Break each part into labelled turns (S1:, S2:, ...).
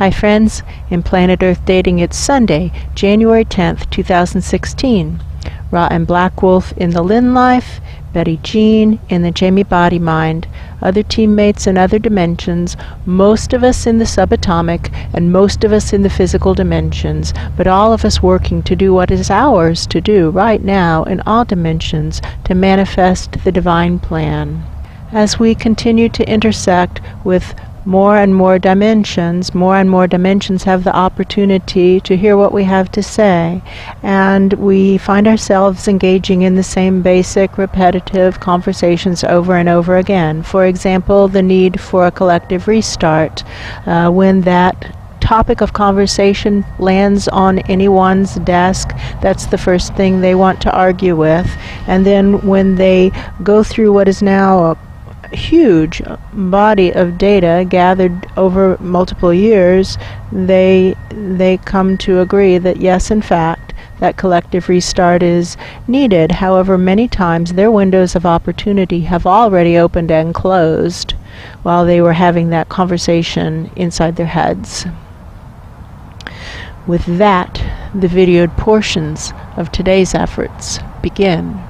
S1: Hi, friends. In Planet Earth Dating, it's Sunday, January 10th, 2016. Ra and Black Wolf in the Lynn Life, Betty Jean in the Jamie Body Mind, other teammates in other dimensions, most of us in the subatomic, and most of us in the physical dimensions, but all of us working to do what is ours to do right now in all dimensions to manifest the divine plan. As we continue to intersect with more and more dimensions, more and more dimensions have the opportunity to hear what we have to say. And we find ourselves engaging in the same basic, repetitive conversations over and over again. For example, the need for a collective restart. Uh, when that topic of conversation lands on anyone's desk, that's the first thing they want to argue with. And then when they go through what is now a huge body of data gathered over multiple years, they they come to agree that yes, in fact, that collective restart is needed. However, many times their windows of opportunity have already opened and closed while they were having that conversation inside their heads. With that, the videoed portions of today's efforts begin.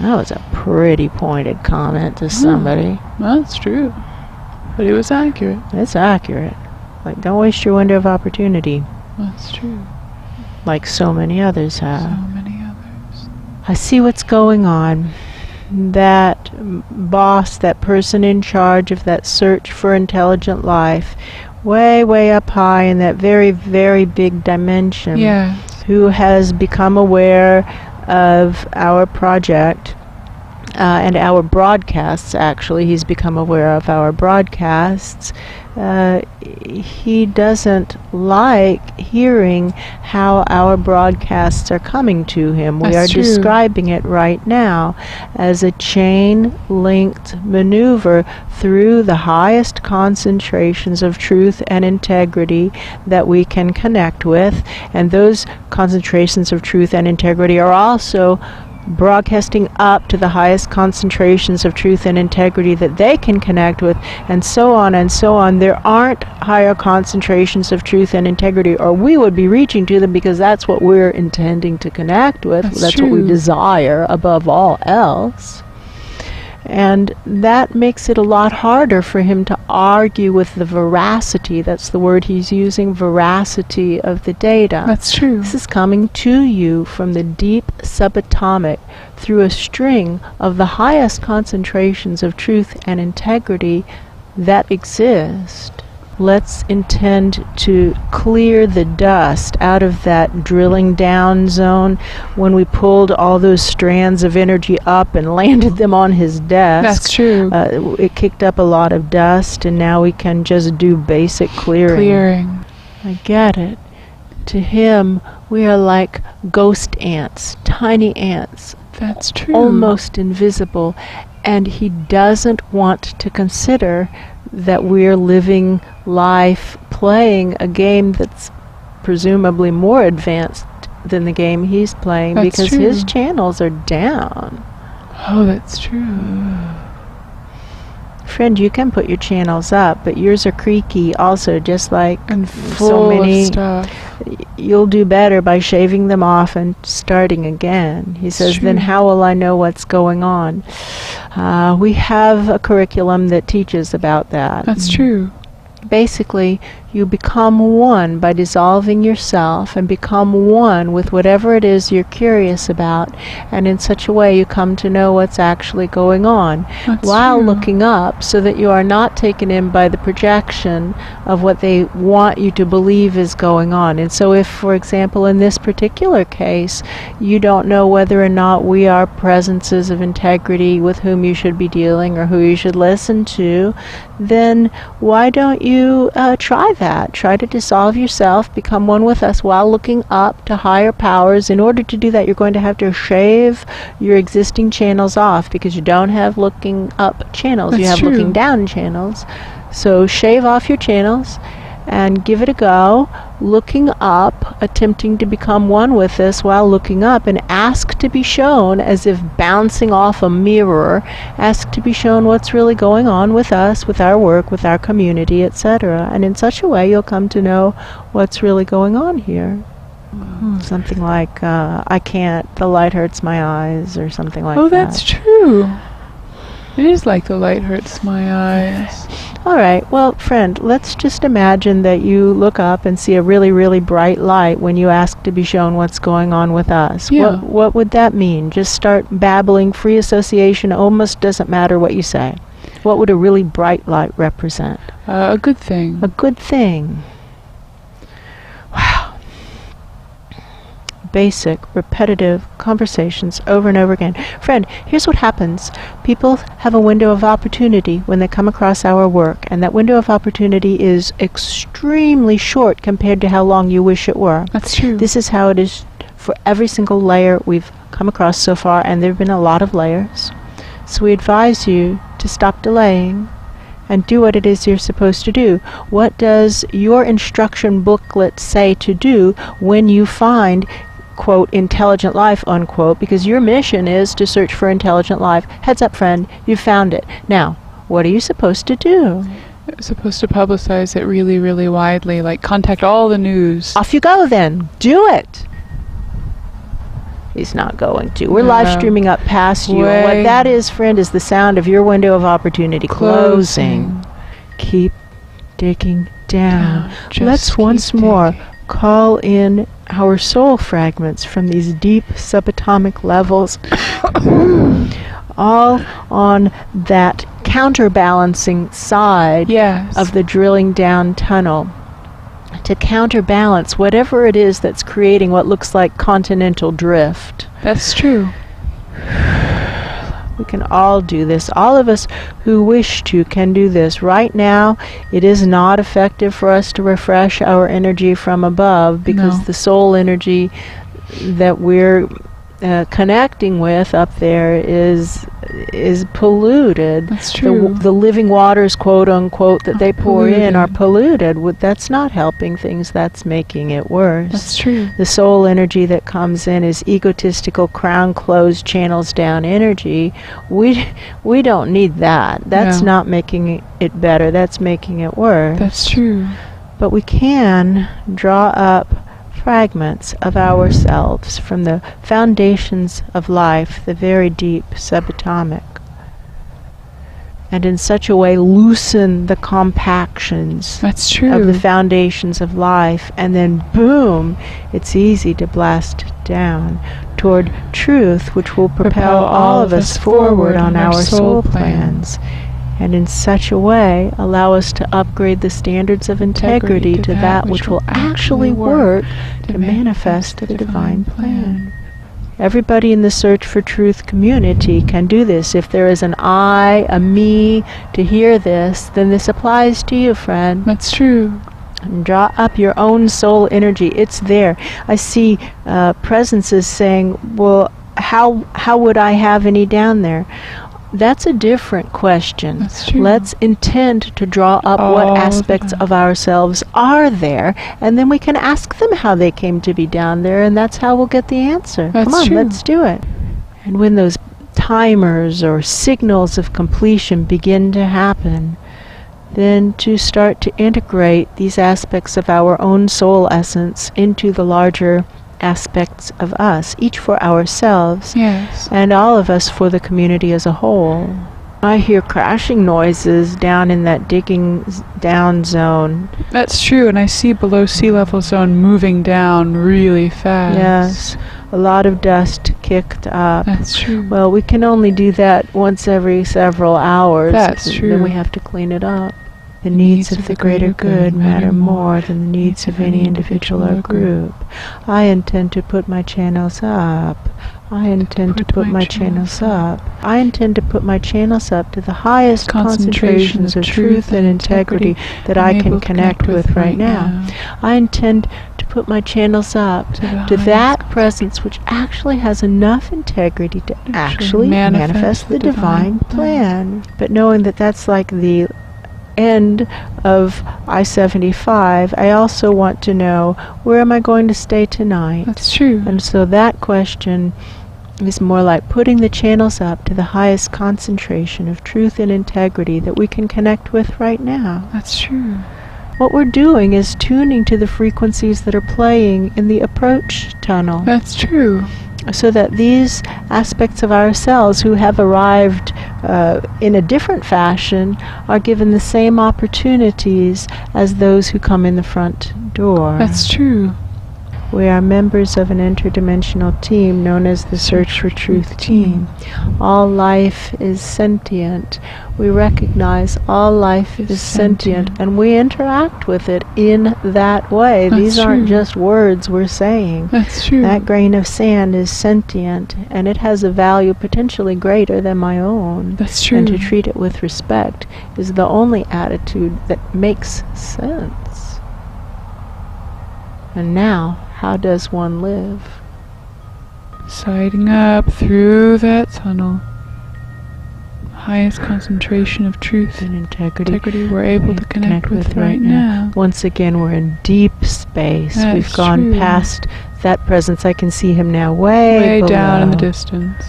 S1: That was a pretty pointed comment to somebody.
S2: Well, that's true. But it was accurate.
S1: It's accurate. Like, don't waste your window of opportunity,
S2: That's true.
S1: like so many others have.
S2: So many others.
S1: I see what's going on. That boss, that person in charge of that search for intelligent life, way, way up high in that very, very big dimension,
S2: Yes.
S1: who has become aware of our project uh, and our broadcasts. Actually, he's become aware of our broadcasts. Uh, he doesn't like hearing how our broadcasts are coming to him. we are
S2: true.
S1: describing it right now as a chain linked maneuver through the highest concentrations of truth and integrity that we can connect with. And those concentrations of truth and integrity are also broadcasting up to the highest concentrations of truth and integrity that they can connect with, and so on and so on. There aren't higher concentrations of truth and integrity, or we would be reaching to them because that's what we're intending to connect with.
S2: That's
S1: what we desire above all else. And that makes it a lot harder for him to argue with the veracity, that's the word he's using, veracity of the data.
S2: That's true.
S1: This is coming to you from the deep subatomic through a string of the highest concentrations of truth and integrity that exist. Let's intend to clear the dust out of that drilling down zone when we pulled all those strands of energy up and landed them on his desk.
S2: That's true.
S1: Uh, it kicked up a lot of dust, and now we can just do basic clearing.
S2: Clearing.
S1: I get it. To him, we are like ghost ants, tiny ants,
S2: That's true.
S1: almost invisible, and he doesn't want to consider that we're living life playing a game that's presumably more advanced than the game he's playing
S2: That's
S1: because his channels are down.
S2: Oh, that's true.
S1: Friend, you can put your channels up, but yours are creaky also, just like
S2: And
S1: so many you'll do better by shaving them off and starting again. He says, then how will I know what's going on? Uh, we have a curriculum that teaches about that.
S2: That's true.
S1: Basically, you become one by dissolving yourself and become one with whatever it is you're curious about, and in such a way you come to know what's actually going on
S2: That's
S1: while
S2: true.
S1: looking up so that you are not taken in by the projection of what they want you to believe is going on. And so, if, for example, in this particular case, you don't know whether or not we are presences of integrity with whom you should be dealing or who you should listen to, then why don't you uh, try that? Try to dissolve yourself, become one with us while looking up to higher powers. In order to do that, you're going to have to shave your existing channels off because you don't have looking up channels. you have
S2: true.
S1: looking down channels. So shave off your channels and give it a go, looking up, attempting to become one with this while looking up, and ask to be shown as if bouncing off a mirror, ask to be shown what's really going on with us, with our work, with our community, etc. And in such a way, you'll come to know what's really going on here. Something like, uh, I can't, the light hurts my eyes, or something like that.
S2: oh,
S1: that.
S2: that's true. It is like the light hurts my eyes.
S1: All right. Well, friend, let's just imagine that you look up and see a really, really bright light when you ask to be shown what's going on with us.
S2: Yeah.
S1: What, what would that mean? Just start babbling, free association, almost doesn't matter what you say. What would a really bright light represent?
S2: Uh, a good thing.
S1: A good thing. Basic, repetitive conversations over and over again. Friend, here's what happens. People have a window of opportunity when they come across our work, and that window of opportunity is extremely short compared to how long you wish it were.
S2: That's true.
S1: This is how it is for every single layer we've come across so far, and there have been a lot of layers. So we advise you to stop delaying and do what it is you're supposed to do. What does your instruction booklet say to do when you find quote intelligent life unquote because your mission is to search for intelligent life. Heads up friend you found it. Now what are you supposed to do?
S2: You're supposed to publicize it really, really widely. Like, contact all the news.
S1: off you go then. Do it. He's not going to. We're live streaming up past you. And what that is friend is the sound of your window of opportunity closing, keep digging down.
S2: Down.
S1: Let's once more
S2: digging.
S1: Call in our soul fragments from these deep subatomic levels all on that counterbalancing side
S2: Yes.
S1: of the drilling down tunnel to counterbalance whatever it is that's creating what looks like continental drift.
S2: That's true.
S1: We can all do this. All of us who wish to can do this. Right now, it is not effective for us to refresh our energy from above because
S2: No.
S1: the soul energy that we're uh, connecting with up there is is polluted.
S2: That's
S1: The,
S2: true.
S1: w- the living waters, quote unquote, that
S2: Are
S1: they pour in are
S2: polluted.
S1: polluted. With- That's not helping things. That's making it worse.
S2: That's true.
S1: The soul energy that comes in is egotistical, crown closed, channels down energy. We we don't need that. That's
S2: No.
S1: not making it better. That's making it worse.
S2: That's true.
S1: but we can draw up fragments of ourselves from the foundations of life, the very deep subatomic. And in such a way loosen the compactions
S2: That's true.
S1: of the foundations of life, and then boom, it's easy to blast down toward truth, which will propel, all of us forward on our soul plans. And in such a way, allow us to upgrade the standards of integrity, to that which will actually work to manifest the divine plan. Everybody in the Search for Truth community can do this. If there is an I, a me to hear this, then this applies to you, friend.
S2: That's true.
S1: And draw up your own soul energy. It's there. I see uh, presences saying, "Well, how how would I have any down there?" That's a different question. Let's intend to draw up what
S2: oh,
S1: aspects
S2: them.
S1: of ourselves are there, and then we can ask them how they came to be down there, and that's how we'll get the answer.
S2: That's
S1: Come on,
S2: true.
S1: let's do it. And when those timers or signals of completion begin to happen, then to start to integrate these aspects of our own soul essence into the larger aspects of us, each for ourselves,
S2: Yes.
S1: and all of us for the community as a whole. I hear crashing noises down in that digging down zone.
S2: That's true. And I see below sea level zone moving down really fast.
S1: Yes, a lot of dust kicked up.
S2: That's true.
S1: Well, we can only do that once every several hours.
S2: That's
S1: and
S2: true.
S1: Then we have to clean it up. The needs of the greater good matter more than the needs of any individual or group. I intend to put my channels up. I intend to put my channels up. I intend to put my channels up to the highest concentrations of truth and integrity that I can connect with right now. I intend to put my channels up
S2: To
S1: that presence which actually has enough integrity to actually
S2: manifest the
S1: divine plan. But knowing that that's like the end of I 75, I also want to know where am I going to stay tonight?
S2: That's true.
S1: And so that question is more like putting the channels up to the highest concentration of truth and integrity that we can connect with right now.
S2: That's true.
S1: What we're doing is tuning to the frequencies that are playing in the approach tunnel
S2: That's true.
S1: so that these aspects of ourselves who have arrived uh, in a different fashion are given the same opportunities as those who come in the front door.
S2: That's true.
S1: We are members of an interdimensional team known as the Search for Truth team. All life is sentient. We recognize all life
S2: Is
S1: is sentient,
S2: sentient.
S1: and we interact with it in that way.
S2: That's
S1: These aren't just words we're saying.
S2: That's true.
S1: That grain of sand is sentient, and it has a value potentially greater than my own.
S2: That's true.
S1: And to treat it with respect is the only attitude that makes sense. And now, how does one live?
S2: Siding up through that tunnel. Highest concentration of truth and
S1: integrity.
S2: integrity we're able to connect, with, right now.
S1: Once again, we're in deep space. We've gone
S2: true.
S1: past that presence. I can see him now way,
S2: Way down in the distance.